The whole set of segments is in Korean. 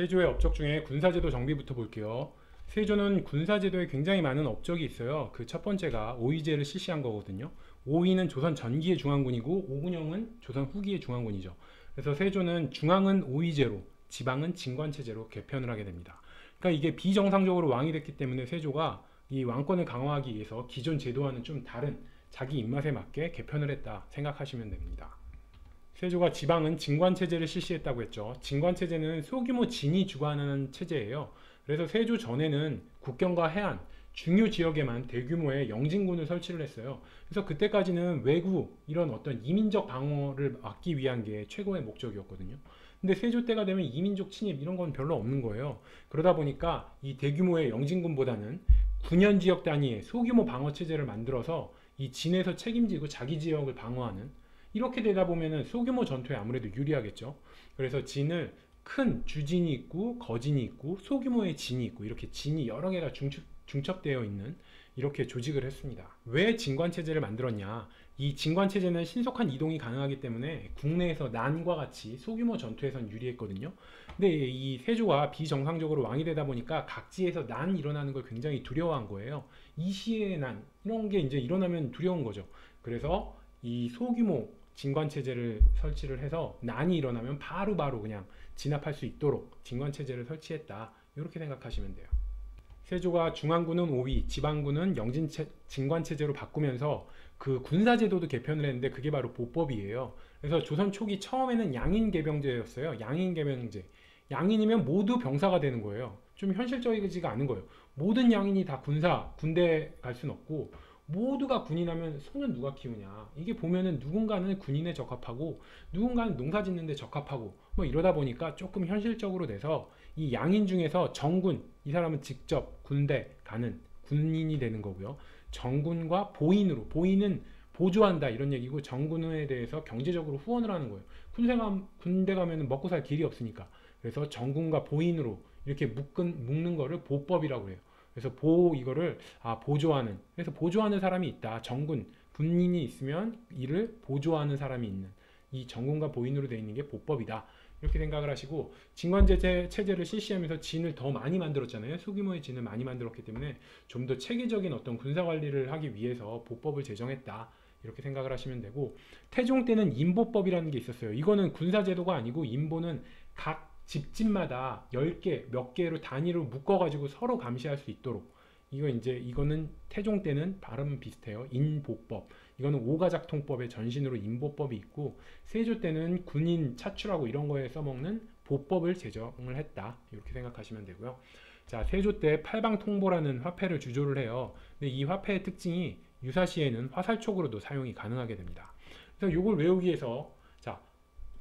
세조의 업적 중에 군사제도 정비부터 볼게요. 세조는 군사제도에 굉장히 많은 업적이 있어요. 그 첫 번째가 오이제를 실시한 거거든요. 오이는 조선 전기의 중앙군이고 오군영은 조선 후기의 중앙군이죠. 그래서 세조는 중앙은 오이제로, 지방은 진관체제로 개편을 하게 됩니다. 그러니까 이게 비정상적으로 왕이 됐기 때문에 세조가 이 왕권을 강화하기 위해서 기존 제도와는 좀 다른 자기 입맛에 맞게 개편을 했다 생각하시면 됩니다. 세조가 지방은 진관체제를 실시했다고 했죠. 진관체제는 소규모 진이 주관하는 체제예요. 그래서 세조 전에는 국경과 해안, 중요 지역에만 대규모의 영진군을 설치를 했어요. 그래서 그때까지는 외구 이런 어떤 이민적 방어를 막기 위한 게 최고의 목적이었거든요. 근데 세조 때가 되면 이민족 침입 이런 건 별로 없는 거예요. 그러다 보니까 이 대규모의 영진군보다는 군현 지역 단위의 소규모 방어 체제를 만들어서 이 진에서 책임지고 자기 지역을 방어하는 이렇게 되다 보면은 소규모 전투에 아무래도 유리하겠죠. 그래서 진을 큰 주진이 있고 거진이 있고 소규모의 진이 있고 이렇게 진이 여러 개가 중축, 중첩되어 있는 이렇게 조직을 했습니다. 왜 진관 체제를 만들었냐? 이 진관 체제는 신속한 이동이 가능하기 때문에 국내에서 난과 같이 소규모 전투에선 유리했거든요. 근데 이 세조가 비정상적으로 왕이 되다 보니까 각지에서 난 일어나는 걸 굉장히 두려워한 거예요. 이 시의 난 이런 게 이제 일어나면 두려운 거죠. 그래서 이 소규모 진관 체제를 설치를 해서 난이 일어나면 바로바로 바로 그냥 진압할 수 있도록 진관 체제를 설치했다. 이렇게 생각하시면 돼요. 세조가 중앙군은 5위, 지방군은 영진 진관 체제로 바꾸면서 그 군사 제도도 개편을 했는데 그게 바로 보법이에요. 그래서 조선 초기 처음에는 양인 개병제였어요. 양인 개병제. 양인이면 모두 병사가 되는 거예요. 좀 현실적이지가 않은 거예요. 모든 양인이 다 군사, 군대 갈 수는 없고 모두가 군인하면 소는 누가 키우냐? 이게 보면은 누군가는 군인에 적합하고 누군가는 농사 짓는데 적합하고 뭐 이러다 보니까 조금 현실적으로 돼서 이 양인 중에서 정군 이 사람은 직접 군대 가는 군인이 되는 거고요. 정군과 보인으로 보인은 보조한다 이런 얘기고 정군에 대해서 경제적으로 후원을 하는 거예요. 군대 가 군대 가면 먹고 살 길이 없으니까. 그래서 정군과 보인으로 이렇게 묶은, 묶는 거를 보법이라고 해요 그래서 보 이거를 아 보조하는 그래서 보조하는 사람이 있다. 정군 군인이 있으면 이를 보조하는 사람이 있는 이 정군과 보인으로 되어 있는 게 보법이다. 이렇게 생각을 하시고 진관제재 체제를 실시하면서 진을 더 많이 만들었잖아요. 소규모의 진을 많이 만들었기 때문에 좀 더 체계적인 어떤 군사 관리를 하기 위해서 보법을 제정했다. 이렇게 생각을 하시면 되고 태종 때는 인보법이라는 게 있었어요. 이거는 군사제도가 아니고 인보는 각 집집마다 10개, 몇 개로 단위로 묶어가지고 서로 감시할 수 있도록 이거 이제 이거는 태종 때는 발음 비슷해요. 인보법. 이거는 오가작통법의 전신으로 인보법이 있고 세조 때는 군인 차출하고 이런 거에 써먹는 보법을 제정을 했다. 이렇게 생각하시면 되고요. 자, 세조 때 팔방통보라는 화폐를 주조를 해요. 근데 이 화폐의 특징이 유사시에는 화살촉으로도 사용이 가능하게 됩니다. 그래서 이걸 외우기 위해서 자,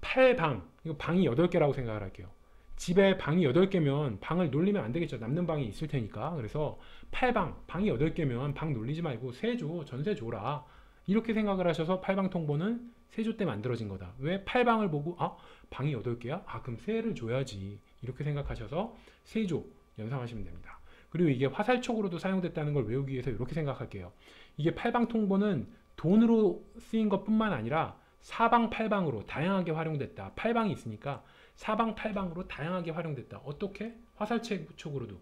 팔방, 이거 방이 8개라고 생각을 할게요. 집에 방이 8개면 방을 놀리면 안 되겠죠. 남는 방이 있을 테니까. 그래서 8방, 방이 8개면 방 놀리지 말고 세조, 전세 줘라. 이렇게 생각을 하셔서 8방 통보는 세조 때 만들어진 거다. 왜 8방을 보고 아, 방이 8개야? 아, 그럼 세를 줘야지. 이렇게 생각하셔서 세조 연상하시면 됩니다. 그리고 이게 화살촉으로도 사용됐다는 걸 외우기 위해서 이렇게 생각할게요. 이게 8방 통보는 돈으로 쓰인 것뿐만 아니라 사방 팔방으로 다양하게 활용됐다. 팔방이 있으니까 사방팔방으로 다양하게 활용됐다. 어떻게? 화살책촉으로도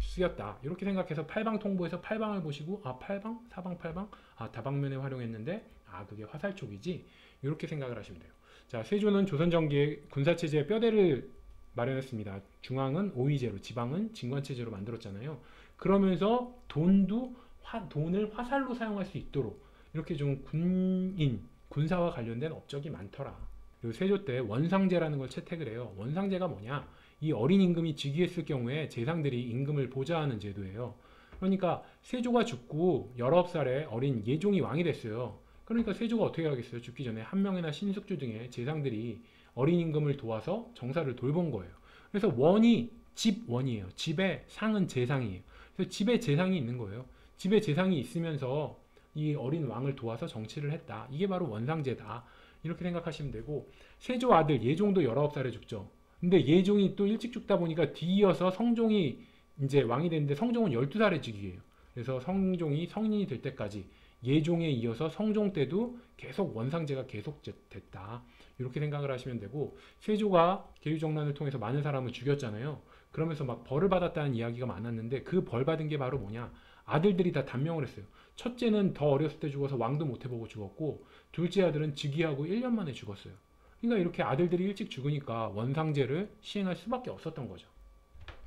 쓰였다. 이렇게 생각해서 팔방 통보에서 팔방을 보시고 아 팔방, 사방, 팔방, 아 다방면에 활용했는데 아 그게 화살촉이지. 이렇게 생각을 하시면 돼요. 자 세조는 조선전기의 군사체제의 뼈대를 마련했습니다. 중앙은 오이제로, 지방은 진관체제로 만들었잖아요. 그러면서 돈도 화, 돈을 화살로 사용할 수 있도록 이렇게 좀 군인, 군사와 관련된 업적이 많더라. 세조 때 원상제라는 걸 채택을 해요. 원상제가 뭐냐? 이 어린 임금이 즉위했을 경우에 재상들이 임금을 보좌하는 제도예요. 그러니까 세조가 죽고 19살에 어린 예종이 왕이 됐어요. 그러니까 세조가 어떻게 하겠어요? 죽기 전에 한명이나 신숙주 등의 재상들이 어린 임금을 도와서 정사를 돌본 거예요. 그래서 원이 집원이에요. 집에 상은 재상이에요. 그래서 집에 재상이 있는 거예요. 집에 재상이 있으면서 이 어린 왕을 도와서 정치를 했다. 이게 바로 원상제다. 이렇게 생각하시면 되고 세조 아들 예종도 19살에 죽죠. 근데 예종이 또 일찍 죽다 보니까 뒤이어서 성종이 이제 왕이 됐는데 성종은 12살에 즉위해요. 그래서 성종이 성인이 될 때까지 예종에 이어서 성종 때도 계속 원상제가 계속 됐다. 이렇게 생각을 하시면 되고 세조가 계류정난을 통해서 많은 사람을 죽였잖아요. 그러면서 막 벌을 받았다는 이야기가 많았는데 그 벌 받은 게 바로 뭐냐? 아들들이 다 단명을 했어요. 첫째는 더 어렸을 때 죽어서 왕도 못 해보고 죽었고 둘째 아들은 즉위하고 1년 만에 죽었어요. 그러니까 이렇게 아들들이 일찍 죽으니까 원상제를 시행할 수밖에 없었던 거죠.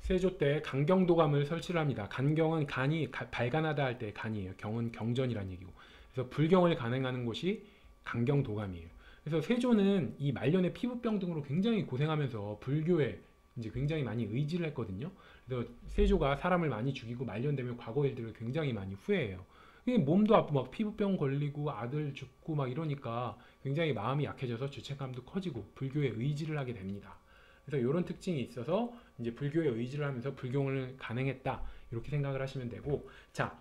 세조 때 강경도감을 설치를 합니다. 간경은 간이 가- 발간하다 할 때 간이에요. 경은 경전이란 얘기고. 그래서 불경을 간행하는 곳이 강경도감이에요. 그래서 세조는 이 말년에 피부병 등으로 굉장히 고생하면서 불교에 이제 굉장히 많이 의지를 했거든요. 그래서 세조가 사람을 많이 죽이고 말년되면 과거 일들을 굉장히 많이 후회해요. 몸도 아프고 막 피부병 걸리고 아들 죽고 막 이러니까 굉장히 마음이 약해져서 죄책감도 커지고 불교에 의지를 하게 됩니다. 그래서 이런 특징이 있어서 이제 불교에 의지를 하면서 불경을 간행했다 이렇게 생각을 하시면 되고 자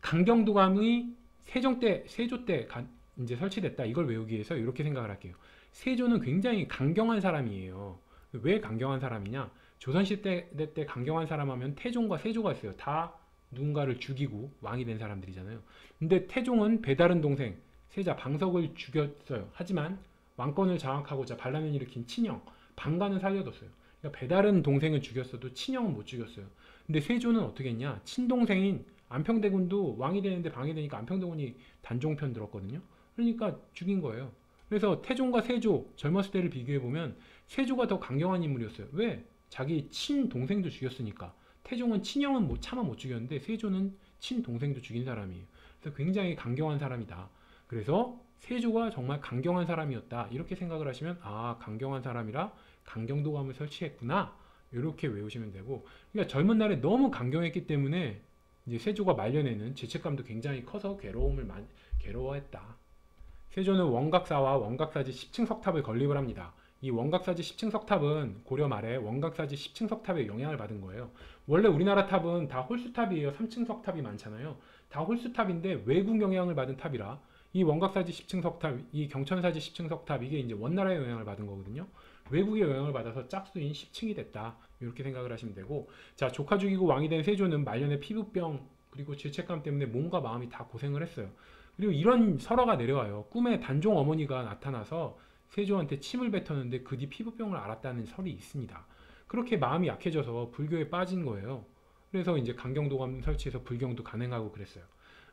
강경도감이 세종 때 세조 때 간- 이제 설치됐다 이걸 외우기 위해서 이렇게 생각을 할게요. 세조는 굉장히 강경한 사람이에요. 왜 강경한 사람이냐? 조선시대 때 강경한 사람 하면 태종과 세조가 있어요. 다 누군가를 죽이고 왕이 된 사람들이잖아요. 근데 태종은 배다른 동생 세자 방석을 죽였어요. 하지만 왕권을 장악하고자 반란을 일으킨 친형 방가는 살려뒀어요. 그러니까 배다른 동생을 죽였어도 친형은 못 죽였어요. 근데 세조는 어떻게 했냐? 친동생인 안평대군도 왕이 되는데 방해되니까 안평대군이 단종편 들었거든요. 그러니까 죽인 거예요. 그래서 태종과 세조 젊었을 때를 비교해 보면 세조가 더 강경한 인물이었어요. 왜? 자기 친동생도 죽였으니까. 태종은 친형은 못 차마 못 죽였는데 세조는 친동생도 죽인 사람이에요. 그래서 굉장히 강경한 사람이다. 그래서 세조가 정말 강경한 사람이었다. 이렇게 생각을 하시면 아 강경한 사람이라 간경도감을 설치했구나. 이렇게 외우시면 되고 그러니까 젊은 날에 너무 강경했기 때문에 이제 세조가 말년에는 죄책감도 굉장히 커서 괴로움을 많이 괴로워했다. 세조는 원각사와 원각사지 10층 석탑을 건립을 합니다. 이 원각사지 10층 석탑은 고려 말에 원각사지 10층 석탑의 영향을 받은 거예요. 원래 우리나라 탑은 다 홀수탑이에요. 3층 석탑이 많잖아요. 다 홀수탑인데 외국 영향을 받은 탑이라 이 원각사지 10층 석탑, 이 경천사지 10층 석탑 이게 이제 원나라의 영향을 받은 거거든요. 외국의 영향을 받아서 짝수인 10층이 됐다. 이렇게 생각을 하시면 되고 자 조카 죽이고 왕이 된 세조는 말년에 피부병 그리고 죄책감 때문에 몸과 마음이 다 고생을 했어요. 그리고 이런 설화가 내려와요. 꿈에 단종 어머니가 나타나서 세조한테 침을 뱉었는데 그뒤 피부병을 앓았다는 설이 있습니다. 그렇게 마음이 약해져서 불교에 빠진 거예요. 그래서 이제 강경도감 설치해서 불경도 간행하고 그랬어요.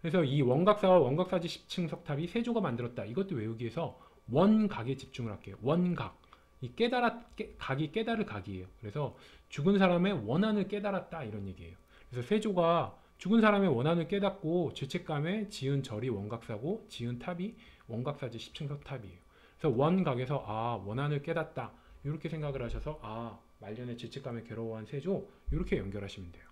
그래서 이 원각사와 원각사지 10층 석탑이 세조가 만들었다. 이것도 외우기 위해서 원각에 집중을 할게요. 원각. 이 깨달았 깨, 각이 깨달을 각이에요. 그래서 죽은 사람의 원한을 깨달았다 이런 얘기예요. 그래서 세조가 죽은 사람의 원한을 깨닫고 죄책감에 지은 절이 원각사고 지은 탑이 원각사지 10층 석 탑이에요. 그래서 원각에서 아 원한을 깨닫다 이렇게 생각을 하셔서 아 말년에 죄책감에 괴로워한 세조 이렇게 연결하시면 돼요.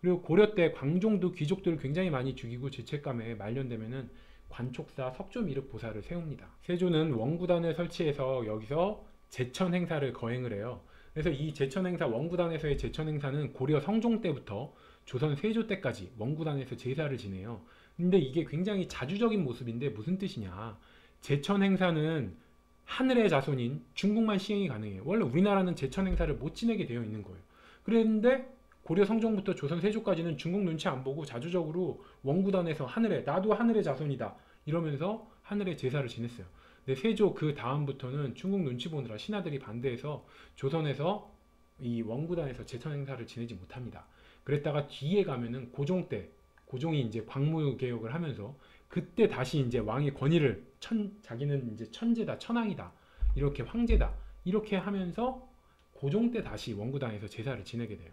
그리고 고려 때 광종도 귀족들을 굉장히 많이 죽이고 죄책감에 말년되면은 관촉사 석조미륵 보살을 세웁니다. 세조는 원구단을 설치해서 여기서 제천 행사를 거행을 해요. 그래서 이 제천 행사 원구단에서의 제천 행사는 고려 성종 때부터 조선 세조 때까지 원구단에서 제사를 지내요. 근데 이게 굉장히 자주적인 모습인데 무슨 뜻이냐? 제천 행사는 하늘의 자손인 중국만 시행이 가능해요. 원래 우리나라는 제천 행사를 못 지내게 되어 있는 거예요. 그랬는데 고려 성종부터 조선 세조까지는 중국 눈치 안 보고 자주적으로 원구단에서 하늘에 나도 하늘의 자손이다 이러면서 하늘의 제사를 지냈어요. 근데 세조 그 다음부터는 중국 눈치 보느라 신하들이 반대해서 조선에서 이 원구단에서 제천 행사를 지내지 못합니다. 그랬다가 뒤에 가면은 고종 때 고종이 이제 광무 개혁을 하면서 그때 다시 이제 왕의 권위를 천 자기는 이제 천재다 천왕이다 이렇게 황제다 이렇게 하면서 고종 때 다시 원구단에서 제사를 지내게 돼요.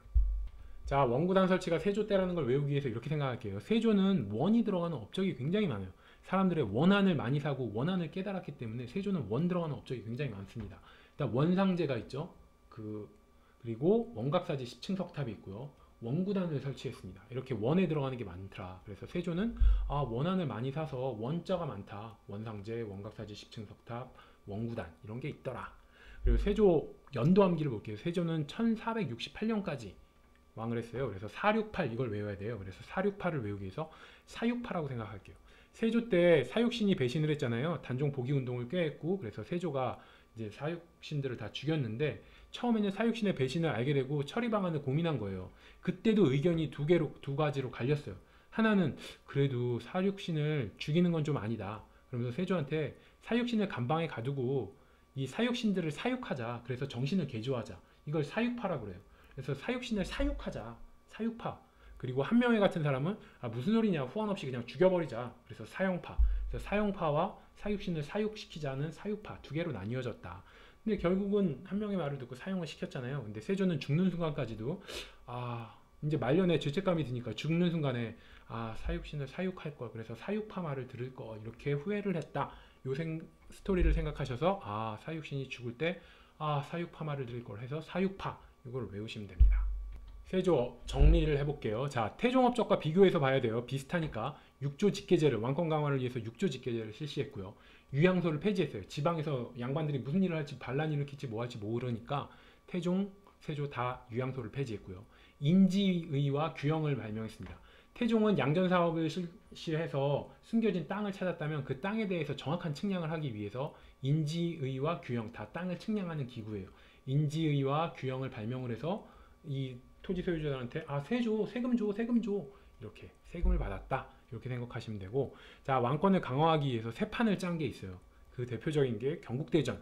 자 원구단 설치가 세조 때라는 걸 외우기 위해서 이렇게 생각할게요. 세조는 원이 들어가는 업적이 굉장히 많아요. 사람들의 원한을 많이 사고 원한을 깨달았기 때문에 세조는 원 들어가는 업적이 굉장히 많습니다. 일단 원상제가 있죠. 그 그리고 원각사지 10층 석탑이 있고요. 원구단을 설치했습니다. 이렇게 원에 들어가는 게 많더라. 그래서 세조는 아 원한을 많이 사서 원자가 많다. 원상제, 원각사지 10층 석탑, 원구단 이런 게 있더라. 그리고 세조 연도암기를 볼게요. 세조는 1468년까지 왕을 했어요. 그래서 468 이걸 외워야 돼요. 그래서 468을 외우기 위해서 468하고 생각할게요. 세조 때 사육신이 배신을 했잖아요. 단종 복위 운동을 꾀했고 그래서 세조가 이제 사육신들을 다 죽였는데 처음에는 사육신의 배신을 알게 되고 처리 방안을 고민한 거예요. 그때도 의견이 두 개로 두 가지로 갈렸어요. 하나는 그래도 사육신을 죽이는 건 좀 아니다. 그러면서 세조한테 사육신을 감방에 가두고 이 사육신들을 사육하자. 그래서 정신을 개조하자. 이걸 사육파라고 그래요. 그래서 사육신을 사육하자. 사육파. 그리고 한 명의 같은 사람은 아, 무슨 소리냐 후원 없이 그냥 죽여버리자. 그래서 사형파. 그래서 사형파와 사육신을 사육시키자는 사육파 두 개로 나뉘어졌다. 근데 결국은 한 명의 말을 듣고 사용을 시켰잖아요. 근데 세조는 죽는 순간까지도 아 이제 말년에 죄책감이 드니까 죽는 순간에 아 사육신을 사육할 걸 그래서 사육파 말을 들을 거 이렇게 후회를 했다. 요 생, 스토리를 생각하셔서 아 사육신이 죽을 때 아 사육파 말을 들을 걸 해서 사육파 이걸 외우시면 됩니다. 세조 정리를 해볼게요. 자 태종업적과 비교해서 봐야 돼요. 비슷하니까 6조 직계제를 왕권 강화를 위해서 6조 직계제를 실시했고요. 유양소를 폐지했어요. 지방에서 양반들이 무슨 일을 할지 반란 일으킬지 뭐 할지 모르니까 태종, 세조 다 유양소를 폐지했고요. 인지의와 규형을 발명했습니다. 태종은 양전 사업을 실시해서 숨겨진 땅을 찾았다면 그 땅에 대해서 정확한 측량을 하기 위해서 인지의와 규형 다 땅을 측량하는 기구예요. 인지의와 규형을 발명을 해서 이 토지 소유자들한테 아 세조 세금 줘 세금 줘 이렇게 세금을 받았다 이렇게 생각하시면 되고 자 왕권을 강화하기 위해서 세 판을 짠 게 있어요. 그 대표적인 게 경국대전을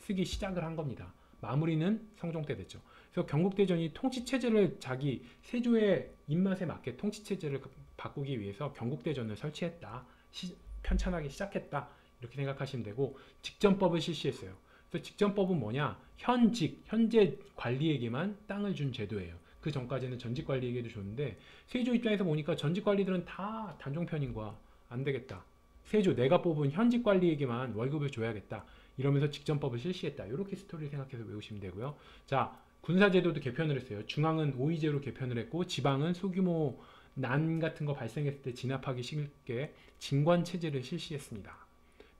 쓰기 시작을 한 겁니다. 마무리는 성종 때 됐죠. 그래서 경국대전이 통치체제를 자기 세조의 입맛에 맞게 통치체제를 바꾸기 위해서 경국대전을 설치했다. 시, 편찬하기 시작했다. 이렇게 생각하시면 되고 직전법을 실시했어요. 그래서 직전법은 뭐냐? 현직, 현재 관리에게만 땅을 준 제도예요. 그 전까지는 전직 관리에게도 줬는데 세조 입장에서 보니까 전직 관리들은 다 단종편인 거야. 안 되겠다. 세조 내가 뽑은 현직 관리에게만 월급을 줘야겠다. 이러면서 직전법을 실시했다. 이렇게 스토리를 생각해서 외우시면 되고요. 자, 군사제도도 개편을 했어요. 중앙은 오이제로 개편을 했고 지방은 소규모 난 같은 거 발생했을 때 진압하기 쉽게 진관 체제를 실시했습니다.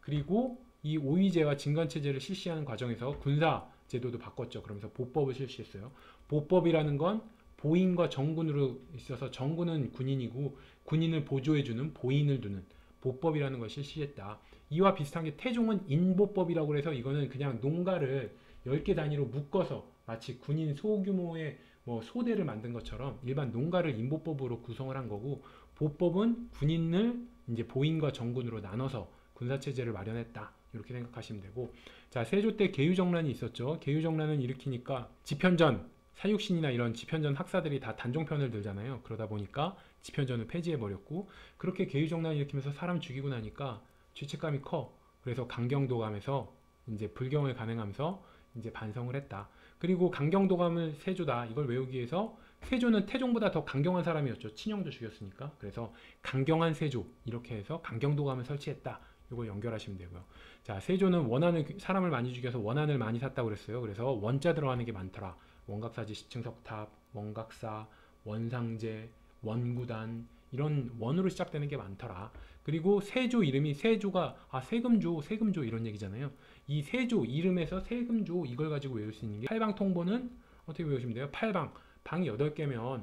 그리고 이 오이제와 진관 체제를 실시하는 과정에서 군사 제도도 바꿨죠. 그러면서 보법을 실시했어요. 보법이라는 건 보인과 정군으로 있어서 정군은 군인이고 군인을 보조해주는 보인을 두는 보법이라는 걸 실시했다. 이와 비슷한 게 태종은 인보법이라고 해서 이거는 그냥 농가를 10개 단위로 묶어서 마치 군인 소규모의 뭐 소대를 만든 것처럼 일반 농가를 인보법으로 구성을 한 거고 보법은 군인을 이제 보인과 정군으로 나눠서 군사체제를 마련했다. 이렇게 생각하시면 되고 자 세조 때 계유정란이 있었죠. 계유정란을 일으키니까 집현전 사육신이나 이런 집현전 학사들이 다 단종편을 들잖아요. 그러다 보니까 집현전을 폐지해 버렸고 그렇게 계유정란을 일으키면서 사람 죽이고 나니까 죄책감이 커. 그래서 강경도감에서 이제 불경을 간행하면서 이제 반성을 했다. 그리고 강경도감을 세조다. 이걸 외우기 위해서 세조는 태종보다 더 강경한 사람이었죠. 친형도 죽였으니까. 그래서 강경한 세조 이렇게 해서 강경도감을 설치했다. 이걸 연결하시면 되고요. 자, 세조는 원한을 사람을 많이 죽여서 원한을 많이 샀다고 그랬어요. 그래서 원자 들어가는 게 많더라. 원각사지 10층 석탑, 원각사, 원상제, 원구단 이런 원으로 시작되는 게 많더라. 그리고 세조 이름이 세조가 아 세금조 세금조 이런 얘기잖아요. 이 세조 이름에서 세금조 이걸 가지고 외울 수 있는 게 팔방 통보는 어떻게 외우시면 돼요? 팔방 방이 8개면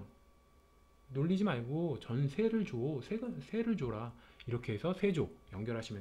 놀리지 말고 전세를 줘 세금 세를 줘라 이렇게 해서 세조 연결하시면